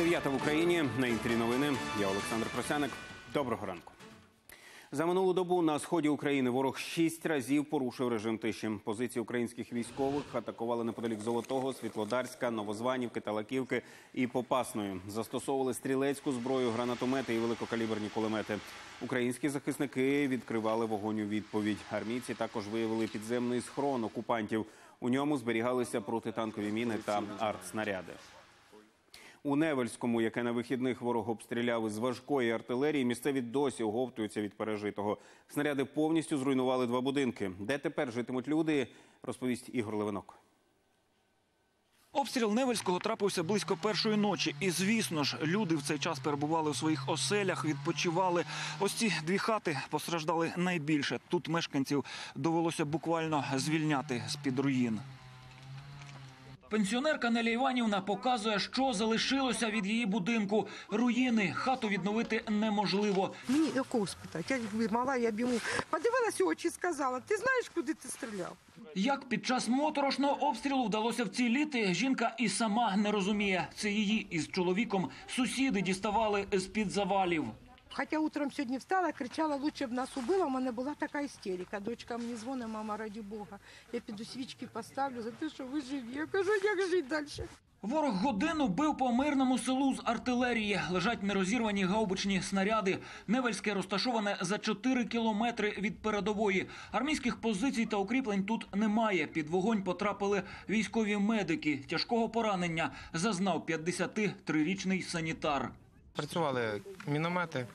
Дев'ята в Україні на інтері новини. Я Олександр Просяник. Доброго ранку. За минулу добу на сході України ворог шість разів порушив режим тиші. Позиції українських військових атакували неподалік Золотого, Світлодарська, Новозванівки, Талаківки і Попасної. Застосовували стрілецьку зброю, гранатомети і великокаліберні кулемети. Українські захисники відкривали вогонь у відповідь. Армійці також виявили підземний схрон окупантів. У ньому зберігалися протитанкові міни та артснаряди. У Невельському, яке на вихідних ворог обстріляв із важкої артилерії, місцеві досі оговтуються від пережитого. Снаряди повністю зруйнували два будинки. Де тепер житимуть люди, розповість Ігор Левинок. Обстріл Невельського трапився близько першої ночі. І, звісно ж, люди в цей час перебували у своїх оселях, відпочивали. Ось ці дві хати постраждали найбільше. Тут мешканців довелося буквально звільняти з-під руїн. Пенсіонерка Неля Іванівна показує, що залишилося від її будинку. Руїни хату відновити неможливо. Мені якого спитати? Я мала, я б йому подивилася очі сказала, ти знаєш, куди ти стріляв? Як під час моторошного обстрілу вдалося вціліти, жінка і сама не розуміє. Це її із чоловіком сусіди діставали з-під завалів. Хоча утром сьогодні встала, кричала, лучше б нас убила, у мене була така істерика. Дочка мені дзвонить, мама, раді Бога. Я піду свічки поставлю за те, що ви живі. Я кажу, як жити далі? Ворог годину бив по мирному селу з артилерії. Лежать нерозірвані гаубичні снаряди. Невельське розташоване за 4 кілометри від передової. Армійських позицій та укріплень тут немає. Під вогонь потрапили військові медики. Тяжкого поранення зазнав 53-річний санітар. Працювали міномети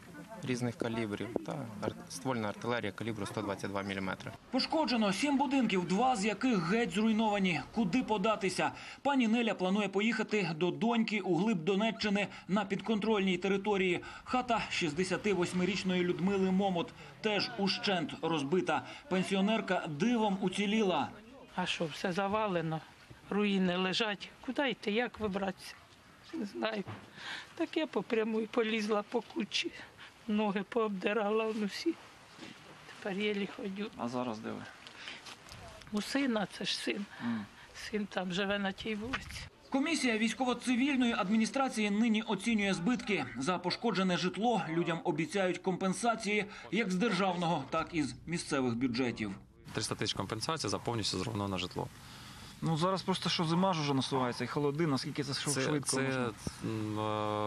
різних калібрів та ствольна артилерія калібру 122 мм. Пошкоджено сім будинків, два з яких геть зруйновані. Куди податися? Пані Неля планує поїхати до доньки у глиб Донеччини на підконтрольній території. Хата 68-річної Людмили Момот теж ущент розбита. Пенсіонерка дивом уціліла. А що, все завалено, руїни лежать. Куди йти, як вибратися? Не знаю. Так я попряму і полізла по кучі. Ноги пообдирала ну всі. Тепер єлі ходю. А зараз де ви? У сина, це ж син. Син там живе на тій вулиці. Комісія військово-цивільної адміністрації нині оцінює збитки. За пошкоджене житло людям обіцяють компенсації як з державного, так і з місцевих бюджетів. 300 тисяч компенсація за повністю зруйноване житло. Ну зараз просто що зима ж уже насувається і холоди, наскільки це Це, швидко це можна?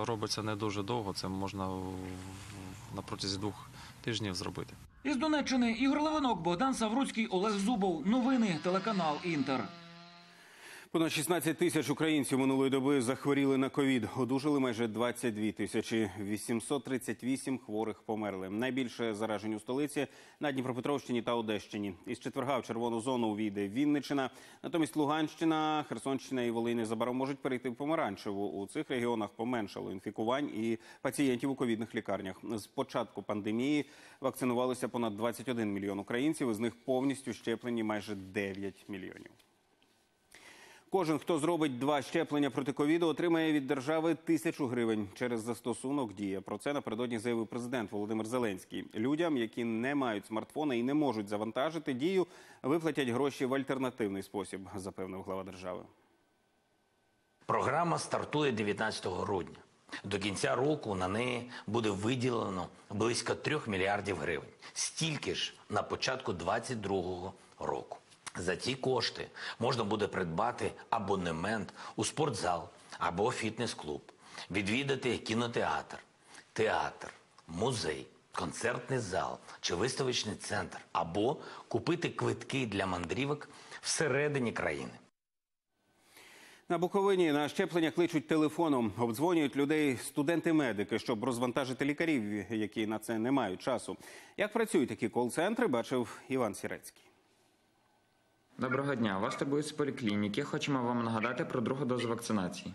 е, робиться не дуже довго, це можна на протязі двох тижнів зробити. Із Донеччини Ігор Левинок, Богдан Савруцький, Олег Зубов. Новини телеканал Інтер. Понад 16 тисяч українців минулої доби захворіли на ковід. Одужали майже 22 тисячі. 838 хворих померли. Найбільше заражень у столиці на Дніпропетровщині та Одещині. Із четверга в червону зону увійде Вінниччина. Натомість Луганщина, Херсонщина і Волинь незабаром можуть перейти в помаранчеву. У цих регіонах поменшало інфікувань і пацієнтів у ковідних лікарнях. З початку пандемії вакцинувалося понад 21 мільйон українців. Із них повністю щеплені майже 9 мільйонів. Кожен, хто зробить два щеплення проти ковіду, отримає від держави тисячу гривень через застосунок дія. Про це напередодні заявив президент Володимир Зеленський. Людям, які не мають смартфона і не можуть завантажити дію, виплатять гроші в альтернативний спосіб, запевнив глава держави. Програма стартує 19 грудня. До кінця року на неї буде виділено близько 3 мільярдів гривень. Стільки ж на початку 2022 року. За ці кошти можна буде придбати абонемент у спортзал або фітнес-клуб, відвідати кінотеатр, театр, музей, концертний зал чи виставочний центр, або купити квитки для мандрівок всередині країни. На Буковині на щеплення кличуть телефоном, обдзвонюють людей студенти-медики, щоб розвантажити лікарів, які на це не мають часу. Як працюють такі кол-центри, бачив Іван Сірецький. Доброго дня. Вас турбують з поліклініки. Хочемо вам нагадати про другу дозу вакцинації.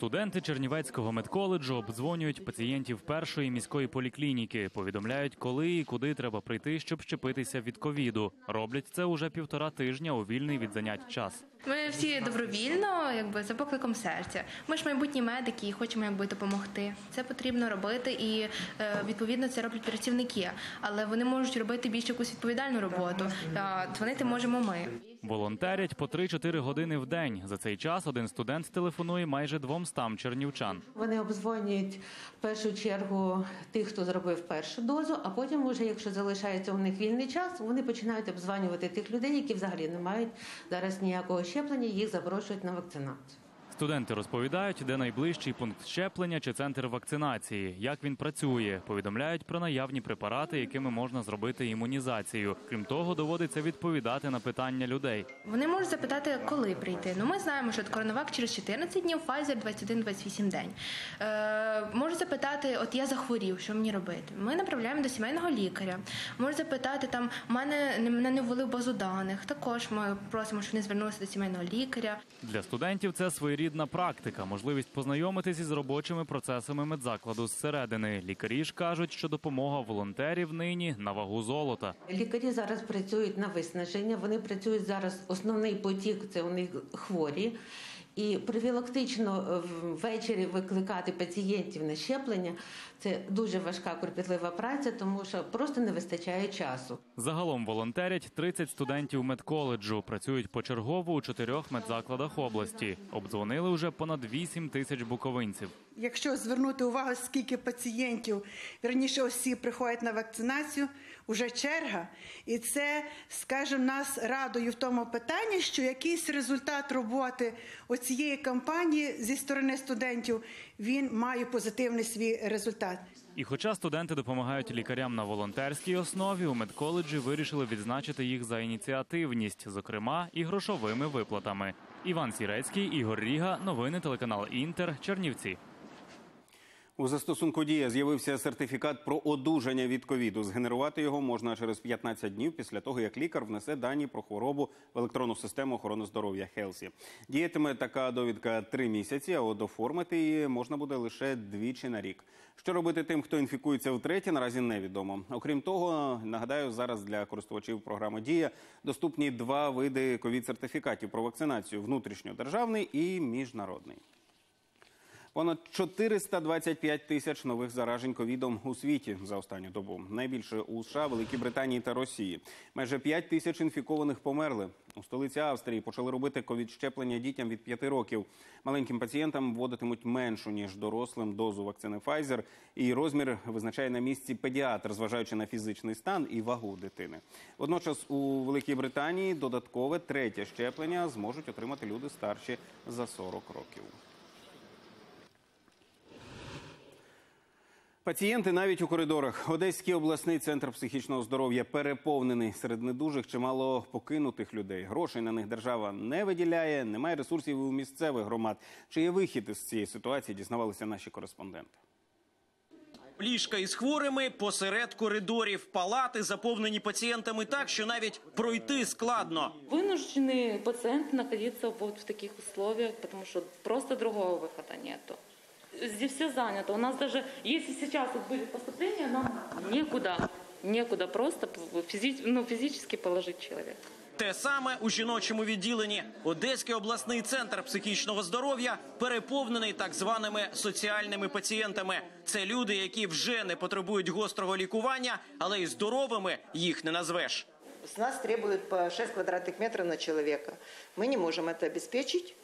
Студенти Чернівецького медколеджу обдзвонюють пацієнтів першої міської поліклініки, повідомляють, коли і куди треба прийти, щоб щепитися від ковіду. Роблять це уже півтора тижня у вільний від занять час. Ми всі добровільно, якби за покликом серця. Ми ж майбутні медики і хочемо якби допомогти. Це потрібно робити, і е, відповідно це роблять працівники. Але вони можуть робити більш якусь відповідальну роботу. Дзвонити можемо ми. Волонтерять по 3-4 години в день. За цей час один студент телефонує майже 200 чернівчан. Вони обзвонюють в першу чергу тих, хто зробив першу дозу, а потім, уже, якщо залишається у них вільний час, вони починають обзванювати тих людей, які взагалі не мають зараз ніякого щеплення, їх запрошують на вакцинацію. Студенти розповідають, де найближчий пункт щеплення чи центр вакцинації, як він працює. Повідомляють про наявні препарати, якими можна зробити імунізацію. Крім того, доводиться відповідати на питання людей. Вони можуть запитати, коли прийти. Ну, ми знаємо, що Коронавак через 14 днів, Pfizer 21-28 день. Е, можуть запитати, от я захворів, що мені робити? Ми направляємо до сімейного лікаря. Можуть запитати, там, у мене не- мене не ввели в базу даних. Також ми просимо, щоб вони звернулися до сімейного лікаря. Для студентів це своєрідна практика, можливість познайомитись із робочими процесами медзакладу зсередини. Лікарі ж кажуть, що допомога волонтерів нині на вагу золота. Лікарі зараз працюють на виснаження. Вони працюють зараз. Основний потік це у них хворі. І профілактично е, ввечері викликати пацієнтів на щеплення це дуже важка кропітлива праця, тому що просто не вистачає часу. Загалом волонтерять 30 студентів медколеджу. Працюють почергово у чотирьох медзакладах області. Обдзвонили вже понад 8 тисяч буковинців. Якщо звернути увагу, скільки пацієнтів, верніше осіб приходять на вакцинацію, уже черга. І це, скажімо, нас радує в тому питанні, що якийсь результат роботи оцієї кампанії зі сторони студентів він має позитивний свій результат. І хоча студенти допомагають лікарям на волонтерській основі, у медколеджі вирішили відзначити їх за ініціативність, зокрема і грошовими виплатами. Іван Сірецький, Ігор Ріга, новини телеканал Інтер, Чернівці. У застосунку Дія з'явився сертифікат про одужання від ковіду. Згенерувати його можна через 15 днів після того, як лікар внесе дані про хворобу в електронну систему охорони здоров'я Хелсі. Діятиме така довідка три місяці, а от оформити її можна буде лише двічі на рік. Що робити тим, хто інфікується втретє, наразі невідомо. Окрім того, нагадаю, зараз для користувачів програми Дія доступні два види ковід-сертифікатів про вакцинацію: внутрішньодержавний і міжнародний. Понад 425 тисяч нових заражень ковідом у світі за останню добу. Найбільше у США, Великій Британії та Росії. Майже 5 тисяч інфікованих померли. У столиці Австрії почали робити ковід-щеплення дітям від 5 років. Маленьким пацієнтам вводитимуть меншу ніж дорослим дозу вакцини Pfizer. І розмір визначає на місці педіатр, зважаючи на фізичний стан і вагу дитини. Водночас у Великій Британії додаткове третє щеплення зможуть отримати люди старші за 40 років. Пацієнти навіть у коридорах. Одеський обласний центр психічного здоров'я переповнений серед недужих чимало покинутих людей. Грошей на них держава не виділяє, немає ресурсів і у місцевих громад. Чи є вихід із цієї ситуації? Дізнавалися наші кореспонденти. Ліжка із хворими посеред коридорів, палати заповнені пацієнтами так, що навіть пройти складно. Вынуждены пациенты находиться вот в таких условиях, потому что просто другого выхода нету. Здесь все занято. У нас даже, если сейчас вот были поступления, нам некуда, некуда просто физи- ну, физически положить человека. Те саме у жіночому відділенні. Одеський обласний центр психічного здоров'я переповнений так званими соціальними пацієнтами. Це люди, які вже не потребують гострого лікування, але й здоровими їх не назвеш. С нас требуют по 6 квадратных метров на человека. Мы не можем это обеспечить.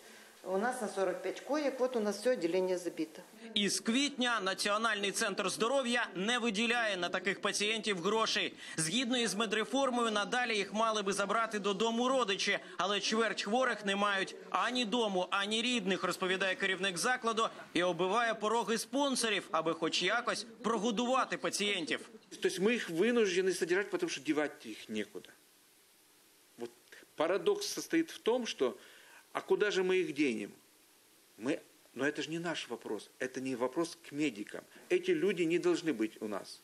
У нас на 45 коек, вот у нас все отделение забито. Із квітня Національний центр здоров'я не виділяє на таких пацієнтів грошей. Згідно із медреформою, надалі їх мали би забрати додому родичі, але чверть хворих не мають ані дому, ані рідних, розповідає керівник закладу і оббиває пороги спонсорів, аби хоч якось прогодувати пацієнтів. То есть мы их вынуждены содержать, потому что девать их некуда. Вот парадокс состоит в том, что а куда же мы их денем? Мы, но это же не наш вопрос, это не вопрос к медикам. Эти люди не должны быть у нас.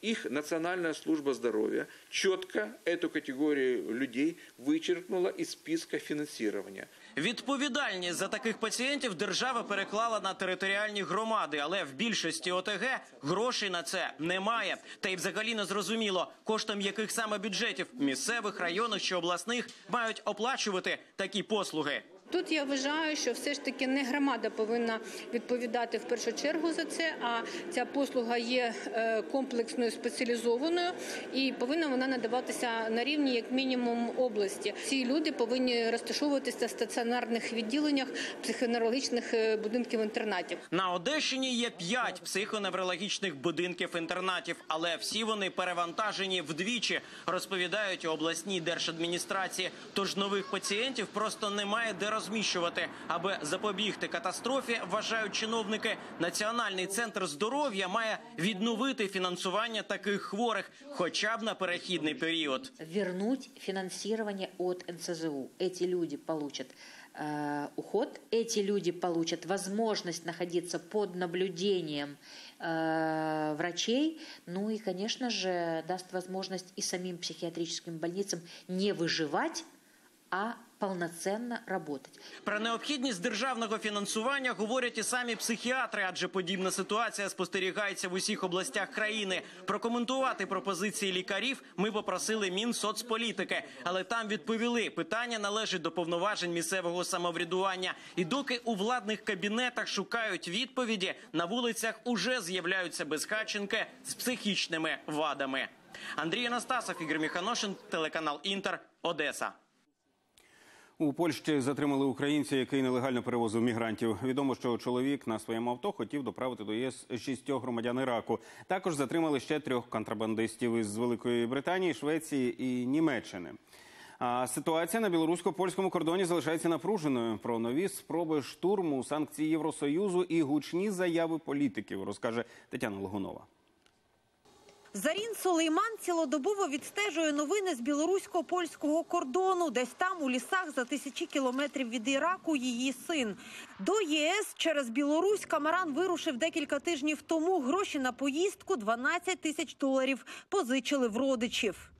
Их Национальная служба здоровья четко эту категорию людей вычеркнула из списка финансирования. Відповідальність за таких пацієнтів держава переклала на територіальні громади, але в більшості ОТГ грошей на це немає. Та й взагалі не зрозуміло, коштом яких саме бюджетів місцевих, районних чи обласних мають оплачувати такі послуги. Тут я вважаю, що все ж таки не громада повинна відповідати в першу чергу за це, а ця послуга є е, комплексною спеціалізованою і повинна вона надаватися на рівні як мінімум області. Ці люди повинні розташовуватися в стаціонарних відділеннях психоневрологічних е, будинків інтернатів. На Одещині є п'ять психоневрологічних будинків інтернатів, але всі вони перевантажені вдвічі, розповідають у обласній держадміністрації. Тож нових пацієнтів просто немає де розміщувати. Аби запобігти катастрофі, вважають чиновники. Національний центр здоров'я має відновити фінансування таких хворих, хоча б на перехідний період. вернуть финансирование от НСЗУ. Эти люди получат э, уход, эти люди получат возможность находиться под наблюдением э, врачей, ну и, конечно же, даст возможность и самим психиатрическим больницам не выживать, а полноценно работать. Про необхідність державного фінансування говорять і самі психіатри, адже подібна ситуація спостерігається в усіх областях країни. Прокоментувати пропозиції лікарів ми попросили Мінсоцполітики, але там відповіли, питання належить до повноважень місцевого самоврядування. І доки у владних кабінетах шукають відповіді, на вулицях уже з'являються безхатченки з психічними вадами. Андрій Анастасов, Ігор Міханошин, телеканал Інтер, Одеса. У Польщі затримали українця, який нелегально перевозив мігрантів. Відомо, що чоловік на своєму авто хотів доправити до ЄС шістьох громадян Іраку. Також затримали ще трьох контрабандистів із Великої Британії, Швеції і Німеччини. А ситуація на білорусько-польському кордоні залишається напруженою. Про нові спроби штурму санкцій Євросоюзу і гучні заяви політиків розкаже Тетяна Логунова. Зарін Солейман цілодобово відстежує новини з білорусько-польського кордону. Десь там, у лісах, за тисячі кілометрів від Іраку, її син. До ЄС через Білорусь Камаран вирушив декілька тижнів тому. Гроші на поїздку 12 тисяч доларів позичили в родичів.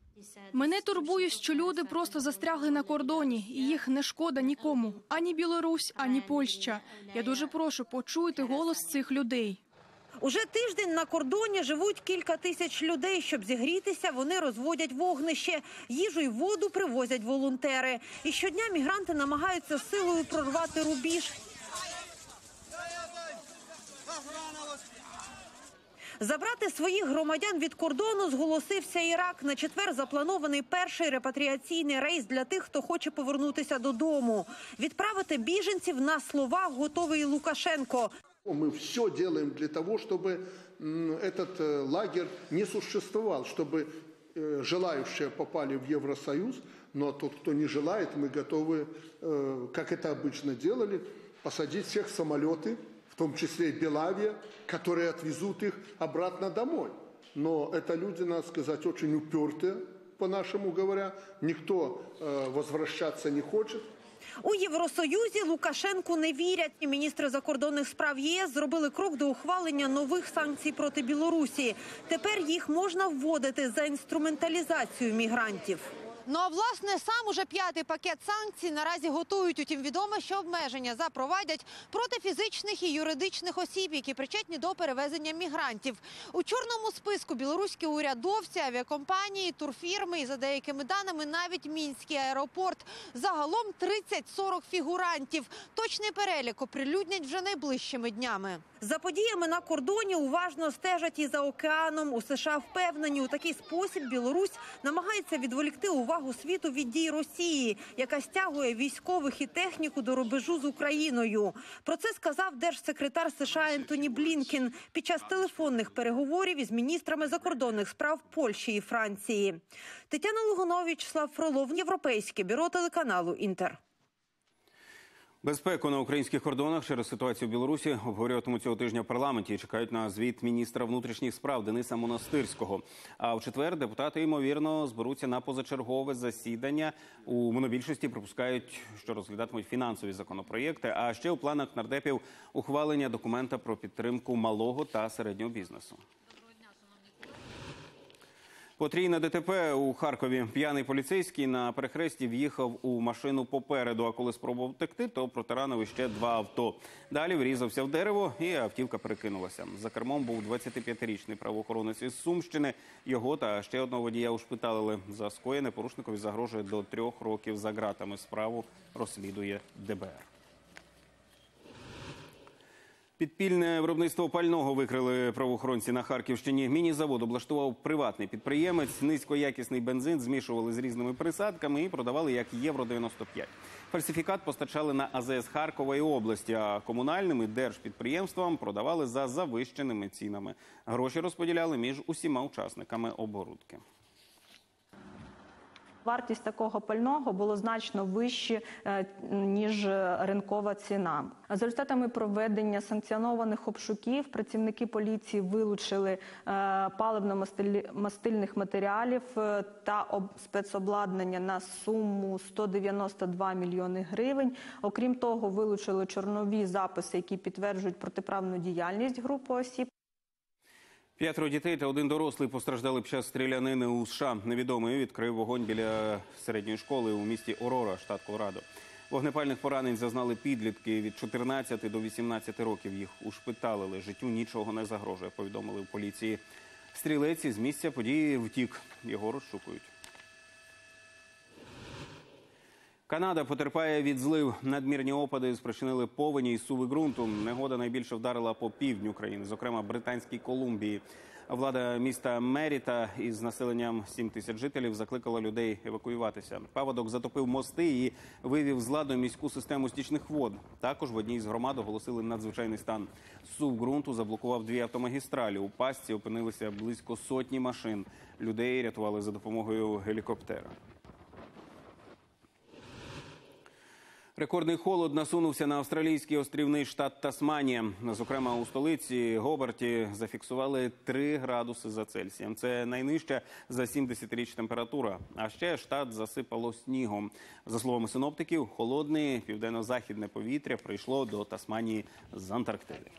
Мене турбує, що люди просто застрягли на кордоні, і їх не шкода нікому ані Білорусь, ані Польща. Я дуже прошу почуйте голос цих людей. Уже тиждень на кордоні живуть кілька тисяч людей. Щоб зігрітися, вони розводять вогнище. Їжу й воду привозять волонтери. І щодня мігранти намагаються силою прорвати рубіж. Забрати своїх громадян від кордону зголосився Ірак. На четвер запланований перший репатріаційний рейс для тих, хто хоче повернутися додому. Відправити біженців на словах готовий Лукашенко. Мы все делаем для того, чтобы этот э, лагерь не существовал, чтобы э, желающие попали в Евросоюз, но тот, кто не желает, мы готовы, э, как это обычно делали, посадить всех в самолеты, в том числе и Белавия, которые отвезут их обратно домой. Но это люди, надо сказать, очень упертые, по-нашему говоря. Никто возвращаться не хочет. У Євросоюзі Лукашенку не вірять. І Міністри закордонних справ ЄС зробили крок до ухвалення нових санкцій проти Білорусі. Тепер їх можна вводити за інструменталізацію мігрантів. Ну а власне сам уже п'ятий пакет санкцій наразі готують. Утім, відомо, що обмеження запровадять проти фізичних і юридичних осіб, які причетні до перевезення мігрантів. У чорному списку білоруські урядовці, авіакомпанії, турфірми і за деякими даними навіть мінський аеропорт. Загалом 30-40 фігурантів. Точний перелік оприлюднять вже найближчими днями. За подіями на кордоні уважно стежать і за океаном. У США впевнені, у такий спосіб Білорусь намагається відволікти увагу світу від дій Росії, яка стягує військових і техніку до рубежу з Україною. Про це сказав держсекретар США Ентоні Блінкін під час телефонних переговорів із міністрами закордонних справ Польщі і Франції. Тетяна Лугунович, Слав Фролов, Європейське бюро телеканалу Інтер. Безпеку на українських кордонах через ситуацію в Білорусі обговорюватимуть цього тижня в парламенті. і Чекають на звіт міністра внутрішніх справ Дениса Монастирського. А в четвер депутати ймовірно зберуться на позачергове засідання. У монобільшості припускають, що розглядатимуть фінансові законопроєкти. А ще у планах нардепів ухвалення документа про підтримку малого та середнього бізнесу. Потрійне ДТП у Харкові. П'яний поліцейський на перехресті в'їхав у машину попереду. А коли спробував втекти, то протаранив іще два авто. Далі врізався в дерево, і автівка перекинулася. За кермом був 25-річний правоохоронець із Сумщини. Його та ще одного водія ушпиталили. За скоєне порушникові загрожує до трьох років за ґратами. Справу розслідує ДБР. Підпільне виробництво пального викрили правоохоронці на Харківщині. Міні-завод облаштував приватний підприємець. Низькоякісний бензин змішували з різними присадками і продавали як євро 95. Фальсифікат постачали на АЗС Харкова і області, а комунальним і держпідприємствам продавали за завищеними цінами. Гроші розподіляли між усіма учасниками оборудки. Вартість такого пального було значно вище, е, ніж ринкова ціна. За результатами проведення санкціонованих обшуків працівники поліції вилучили е, паливно-мастильних матеріалів е, та об- спецобладнання на суму 192 мільйони гривень. Окрім того, вилучили чорнові записи, які підтверджують протиправну діяльність групи осіб. П'ятеро дітей та один дорослий постраждали під час стрілянини у США. Невідомий відкрив вогонь біля середньої школи у місті Орора, штат Колорадо. Вогнепальних поранень зазнали підлітки від 14 до 18 років. Їх ушпиталили. Життю нічого не загрожує, повідомили в поліції. Стрілець із місця події втік. Його розшукують. Канада потерпає від злив. Надмірні опади спричинили повені і суви ґрунту. Негода найбільше вдарила по півдню країни, зокрема Британській Колумбії. Влада міста Меріта із населенням 7 тисяч жителів закликала людей евакуюватися. Паводок затопив мости і вивів з ладу міську систему стічних вод. Також в одній з громад оголосили надзвичайний стан. Сув ґрунту заблокував дві автомагістралі. У пастці опинилися близько сотні машин. Людей рятували за допомогою гелікоптера. Рекордний холод насунувся на австралійський острівний штат Тасманія. Зокрема, у столиці Гобарті зафіксували 3 градуси за Цельсієм. Це найнижча за 70-річ температура. А ще штат засипало снігом. За словами синоптиків, холодне південно-західне повітря прийшло до Тасманії з Антарктиди.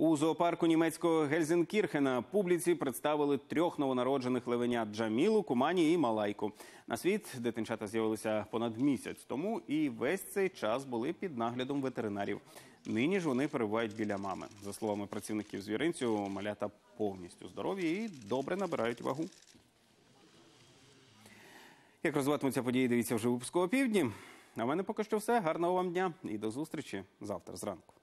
У зоопарку німецького Гельзенкірхена публіці представили трьох новонароджених левенят Джамілу, Кумані і Малайку. На світ дитинчата з'явилися понад місяць тому і весь цей час були під наглядом ветеринарів. Нині ж вони перебувають біля мами. За словами працівників звіринцю, малята повністю здорові і добре набирають вагу. Як розвиватимуться події, дивіться вже випуску опівдні. А в мене поки що все. Гарного вам дня і до зустрічі завтра зранку.